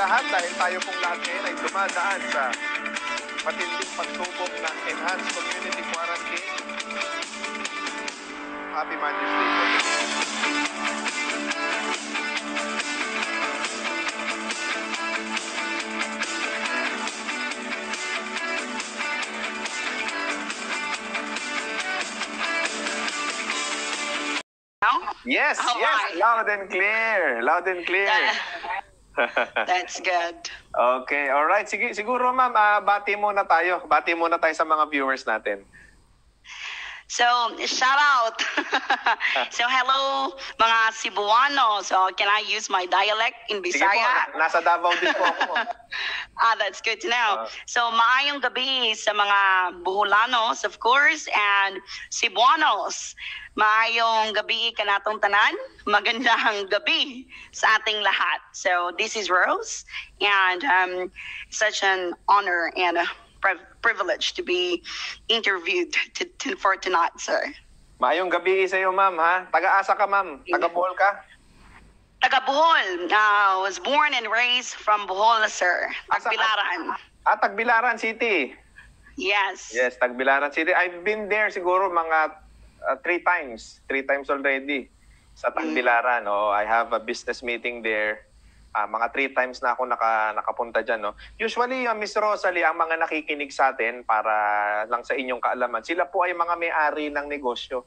lahat dahil tayo pong lahat ngayon ay dumadaan sa matinding pagsubok ng Enhanced Community Quarantine. Happy Mother's Day po. Yes, All yes, right. loud and clear. Loud and clear. That's good. okay, all right. Sige, siguro ma'am, ah, bati muna tayo. Bati muna tayo sa mga viewers natin. So, shout out. so, hello, mga Cebuano. So, can I use my dialect in Sige po, Bisaya? nasa Davao din po ako. ah, that's good to know. Ah. so, maayong gabi sa mga Buholanos, of course, and Cebuanos. Maayong gabi kanatong tanan. Magandang gabi sa ating lahat. So, this is Rose, and um, such an honor and a privilege to be interviewed to, to, for tonight, sir. Maayong gabi sa iyo, ma'am, ha? Taga-asa ka, ma'am? Taga-Bohol ka? Taga Bohol. Uh, was born and raised from Bohol, sir. Tagbilaran. Ah, Tagbilaran City. Yes. Yes, Tagbilaran City. I've been there siguro mga uh, three times. Three times already sa Tagbilaran. Oh, I have a business meeting there. Ah, mga three times na ako naka, nakapunta dyan. No? Usually, uh, Miss Rosalie, ang mga nakikinig sa atin para lang sa inyong kaalaman, sila po ay mga may-ari ng negosyo.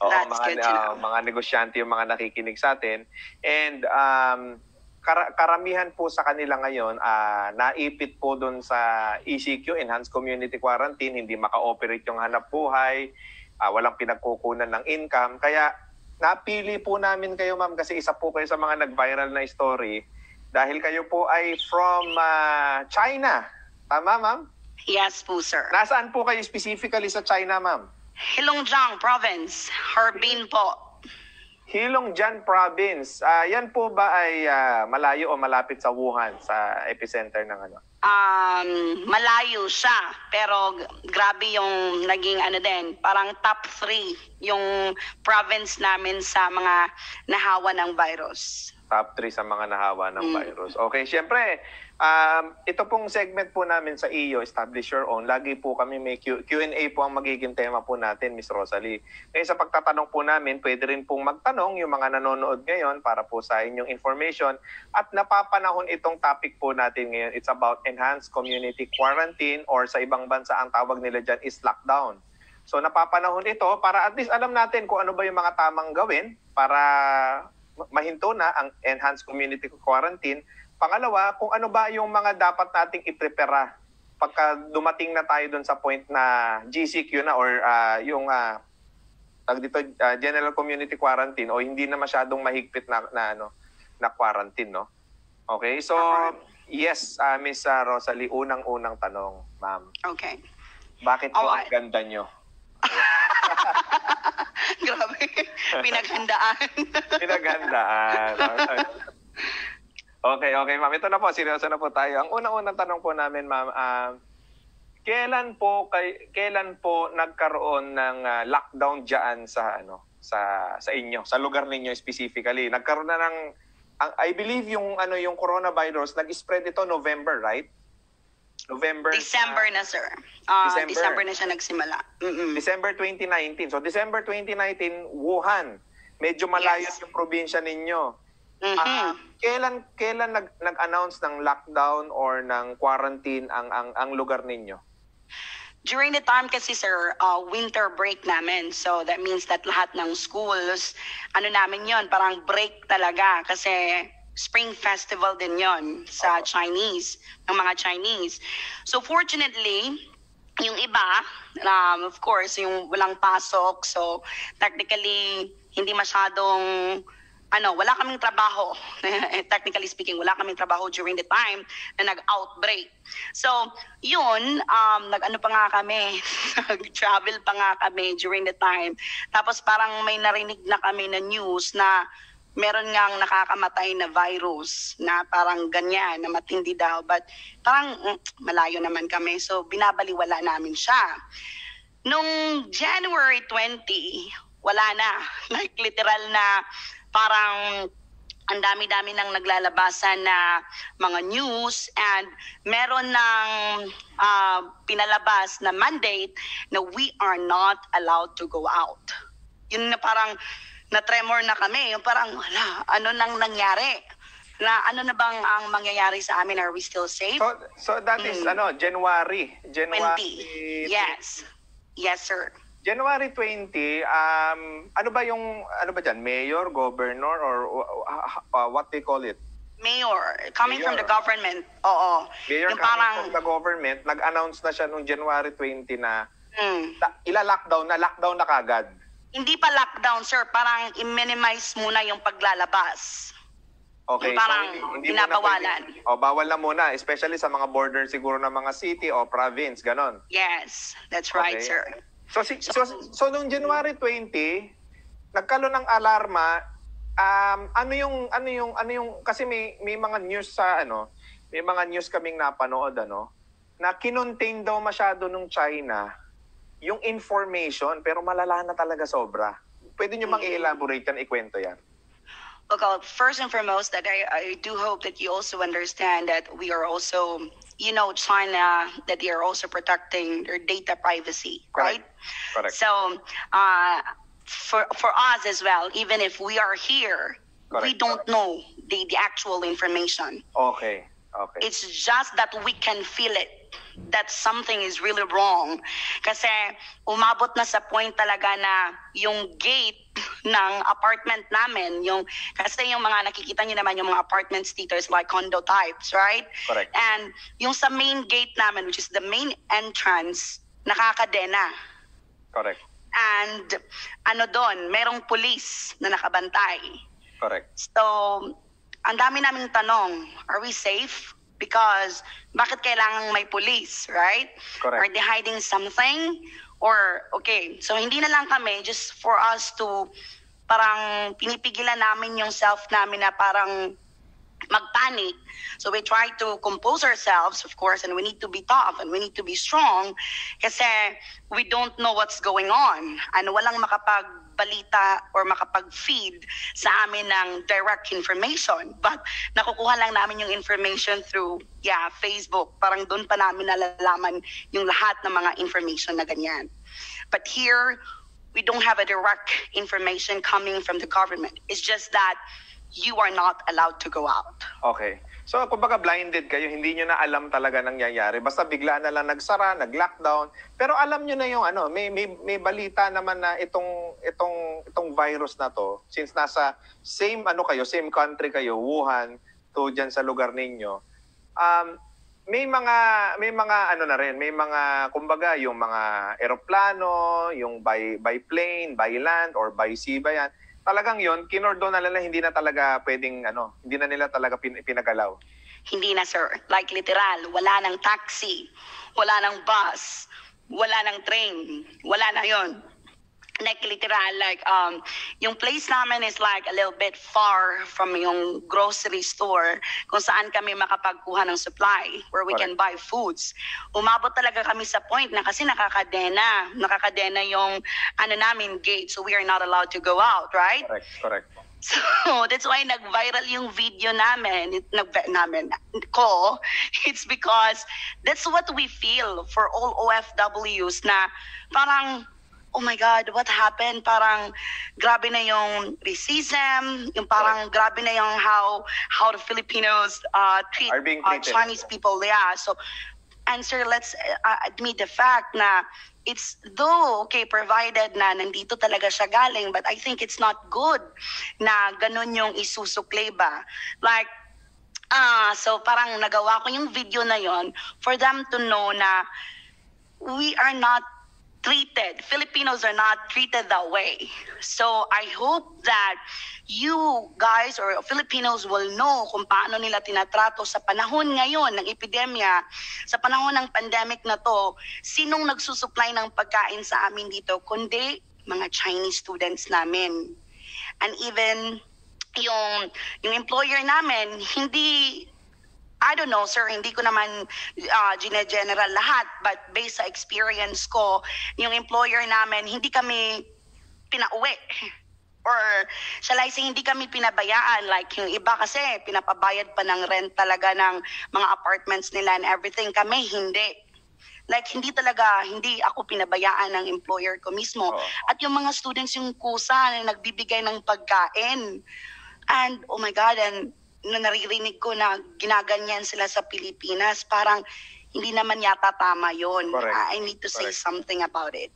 Oo, That's mga, good know. mga negosyante yung mga nakikinig sa atin. And um, kara- karamihan po sa kanila ngayon, ah, naipit po doon sa ECQ, Enhanced Community Quarantine, hindi maka-operate yung hanap buhay, ah, walang pinagkukunan ng income. Kaya napili po namin kayo ma'am kasi isa po kayo sa mga nag-viral na story dahil kayo po ay from ah, China. Tama ma'am? Yes po, sir. Nasaan po kayo specifically sa China ma'am? Heilongjiang Province, Harbin po. Heilongjiang Province. Ah, yan po ba ay ah, malayo o malapit sa Wuhan, sa epicenter ng ano? Um, malayo siya, pero grabe yung naging ano din, parang top 3 yung province namin sa mga nahawa ng virus. Top 3 sa mga nahawa ng Mm. virus. Okay, syempre, um, ito pong segment po namin sa iyo, Establish Your Own, lagi po kami may Q- Q&A po ang magiging tema po natin, Miss Rosalie. Kaya sa pagtatanong po namin, pwede rin pong magtanong yung mga nanonood ngayon para po sa inyong information. At napapanahon itong topic po natin ngayon. It's about enhanced community quarantine or sa ibang bansa ang tawag nila dyan is lockdown. So napapanahon ito para at least alam natin kung ano ba yung mga tamang gawin para ma- mahinto na ang enhanced community quarantine. Pangalawa, kung ano ba yung mga dapat nating iprepara pagka dumating na tayo doon sa point na GCQ na or ah, yung tawag dito ah, general community quarantine o hindi na masyadong mahigpit na, na ano na quarantine no. Okay? So yes, ah, Miss ah, Rosalie, unang-unang tanong, ma'am. Okay. Bakit po ang Alright. ganda nyo? grabe. Pinaghandaan. Pinaghandaan. okay, okay, ma'am. Ito na po, seryoso na po tayo. Ang unang-unang tanong po namin, ma'am, ah, kailan po kay kailan po nagkaroon ng ah, lockdown diyan sa ano sa sa inyo, sa lugar ninyo specifically? Nagkaroon na ng ang I believe yung ano yung coronavirus nag-spread ito November, right? November December na, sir. Ah, December. December na siya nagsimula. Mm-mm. December 2019. So December 2019, Wuhan. Medyo malayo Yes. yung probinsya ninyo. Mhm. Ah, kailan kailan nag nag-announce ng lockdown or ng quarantine ang ang ang lugar ninyo? During the time kasi sir, uh, winter break namin. So that means that lahat ng schools, ano namin yon parang break talaga kasi Spring Festival din yon sa Chinese, ng mga Chinese. So fortunately, yung iba, um, of course, yung walang pasok. So technically, hindi masyadong ano, wala kaming trabaho. Technically speaking, wala kaming trabaho during the time na nag-outbreak. So, yun, um, nag-ano pa nga kami, nag-travel pa nga kami during the time. Tapos parang may narinig na kami na news na meron ngang nakakamatay na virus na parang ganyan, na matindi daw. But parang mm, malayo naman kami. So, binabaliwala namin siya. Nung January 20, wala na. Like literal na parang ang dami-dami nang naglalabasan na mga news and meron ng ah, pinalabas na mandate na we are not allowed to go out. Yun na parang na-tremor na kami. Yung parang, wala, ano nang nangyari? Na ano na bang ang mangyayari sa amin? Are we still safe? So, so that is Mm. ano, January. 20. January. Yes. Yes, sir. January 20, um, ano ba yung, ano ba dyan, mayor, governor, or uh, uh, what they call it? Mayor, coming from the Mayor. government. Oo. Mayor yung coming parang, from the government, nag-announce na siya noong January 20 na la- ila-lockdown na, lockdown na kagad. hindi pa lockdown, sir. Parang i-minimize muna yung paglalabas. Okay, Yung parang muna binabawalan. pwede- O, bawal na muna, especially sa mga border siguro ng mga city o province, ganon. Yes, that's right, Okay. sir. So, si, so, so noong January 20, nagkaroon ng alarma, um, ano yung, ano yung, ano yung, kasi may, may mga news sa, ano, may mga news kaming napanood, ano, na kinontain daw masyado nung China yung information, pero malala na talaga sobra. Pwede nyo bang Mm. i-elaborate yan, ikwento yan? Look, first and foremost, that I, I do hope that you also understand that we are also, you know, China, that they are also protecting their data privacy, right? Correct. So, uh, for for us as well, even if we are here, we don't know the, the actual information. Okay. Okay. It's just that we can feel it that something is really wrong. Kasi umabot na sa point talaga na yung gate ng apartment namin, yung kasi yung mga nakikita niyo naman yung mga apartments dito is like condo types, right? Correct. And yung sa main gate namin, which is the main entrance, nakakadena. Correct. And ano doon, merong police na nakabantay. Correct. So, ang dami naming tanong, are we safe? Because bakit kailangan may police, right? Correct. Are they hiding something? Or, okay, so hindi na lang kami just for us to parang pinipigilan namin yung self namin na parang magpanic. So we try to compose ourselves, of course, and we need to be tough and we need to be strong kasi we don't know what's going on. Ano, walang makapagbalita or makapag-feed sa amin ng direct information. But nakukuha lang namin yung information through, yeah, Facebook. Parang doon pa namin nalalaman yung lahat ng mga information na ganyan. But here, we don't have a direct information coming from the government. It's just that you are not allowed to go out. Okay. So, kumbaga blinded kayo, hindi nyo na alam talaga nangyayari. Basta bigla na lang nagsara, nag-lockdown. Pero alam nyo na yung ano, may, may, may balita naman na itong, itong, itong virus na to, since nasa same ano kayo, same country kayo, Wuhan, to dyan sa lugar ninyo, um, may mga may mga ano na rin, may mga kumbaga yung mga eroplano, yung by by plane, by land or by sea ba yan. Talagang yon kinordon na nila hindi na talaga pwedeng ano, hindi na nila talaga pin, pinagalaw. Hindi na sir, like literal, wala nang taxi, wala nang bus, wala nang train, wala na yon. Like literal, like um, yung place namin is like a little bit far from yung grocery store kung saan kami makapagkuha ng supply where we can buy foods. Umabot talaga kami sa point na kasi nakakadena, nakakadena yung ano namin gate so we are not allowed to go out, right? Correct, correct. So, that's why nag-viral yung video namin, it- nag namin, ko. It's because that's what we feel for all OFWs na parang, oh my God, what happened? Parang grabe na yung racism, yung parang grabe na yung how how the Filipinos uh, treat Are being uh. Chinese people. Yeah, so and sir, let's uh, admit the fact na it's though okay provided na nandito talaga siya galing but I think it's not good na ganun yung isusukli ba like ah so parang nagawa ko yung video na yon for them to know na we are not treated Filipinos are not treated that way so I hope that you guys or Filipinos will know kung paano nila tinatrato sa panahon ngayon ng epidemya, sa panahon ng pandemic na to, sinong nagsusupply ng pagkain sa amin dito, kundi mga Chinese students namin. And even yung yung employer namin, hindi I don't know, sir, hindi ko naman uh, general lahat, but based sa experience ko, yung employer namin, hindi kami pinauwi. or shall I say, hindi kami pinabayaan. Like yung iba kasi, pinapabayad pa ng rent talaga ng mga apartments nila and everything. Kami, hindi. Like, hindi talaga, hindi ako pinabayaan ng employer ko mismo. Oo. At yung mga students yung kusa na nagbibigay ng pagkain. And, oh my God, and na naririnig ko na ginaganyan sila sa Pilipinas, parang hindi naman yata tama yon. Correct. I need to say Correct. something about it.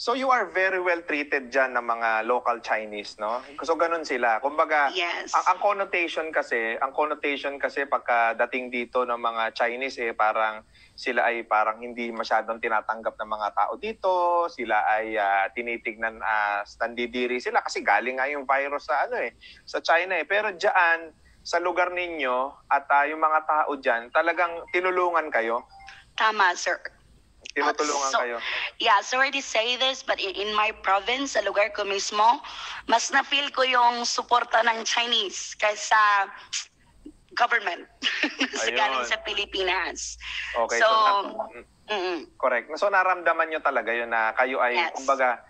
So you are very well treated dyan ng mga local Chinese, no? So ganun sila. Kumbaga, Yes. ang, ang connotation kasi, ang connotation kasi pagka dating dito ng mga Chinese eh parang sila ay parang hindi masyadong tinatanggap ng mga tao dito, sila ay ah, tinitignan as nandidiri sila kasi galing nga yung virus sa ano eh, sa China eh. Pero diyan sa lugar ninyo at ah, yung mga tao diyan, talagang tinulungan kayo. Tama, sir. Tinutulungan So, kayo. Yeah, sorry to say this, but in, in my province, sa lugar ko mismo, mas na-feel ko yung suporta ng Chinese kaysa government sa galing sa Pilipinas. Okay, So, na- mm Correct. So naramdaman nyo talaga yun na kayo ay Yes. kumbaga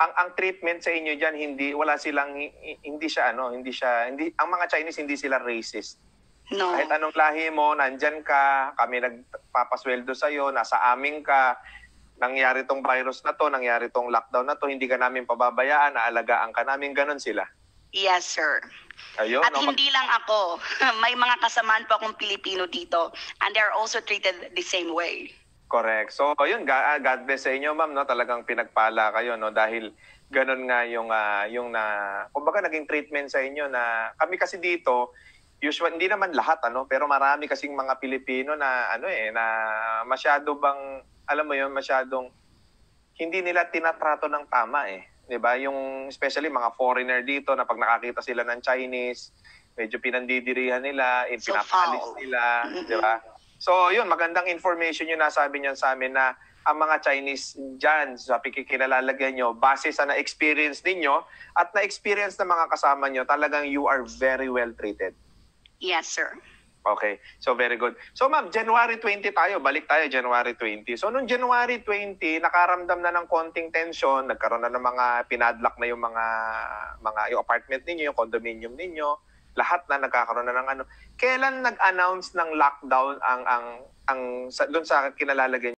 ang ang treatment sa inyo diyan hindi wala silang hi- hindi siya ano, hindi siya hindi ang mga Chinese hindi sila racist. no. Kahit anong lahi mo, nandyan ka, kami nagpapasweldo sa iyo, nasa amin ka. Nangyari tong virus na to, nangyari tong lockdown na to, hindi ka namin pababayaan, naalagaan ka namin, ganun sila. Yes, sir. Ayun, At no? hindi lang ako. May mga kasamaan pa akong Pilipino dito and they're also treated the same way. Correct. So, ayun, ah, God bless sa inyo, ma'am, no? Talagang pinagpala kayo, no? Dahil ganun nga yung, ah, yung na, kumbaga naging treatment sa inyo na, kami kasi dito, usually, hindi naman lahat, ano? Pero marami kasing mga Pilipino na, ano eh, na masyado bang, alam mo yun, masyadong, hindi nila tinatrato ng tama eh. 'Di ba Yung, especially mga foreigner dito, na pag nakakita sila ng Chinese, medyo pinandidirihan nila, eh, So pinapalis foul. nila. 'di ba? So, yun, magandang information yung nasabi niyan sa amin na ang mga Chinese dyan sa pikikilalagyan nyo, base sa na-experience ninyo at na-experience ng mga kasama nyo, talagang you are very well treated. Yes, sir. Okay, so very good. So ma'am, January 20 tayo, balik tayo January 20. So nung January 20, nakaramdam na ng konting tension, nagkaroon na ng mga pinadlock na yung mga mga yung apartment ninyo, yung condominium ninyo, lahat na nagkakaroon na ng ano. Kailan nag-announce ng lockdown ang ang ang sa, doon sa kinalalagyan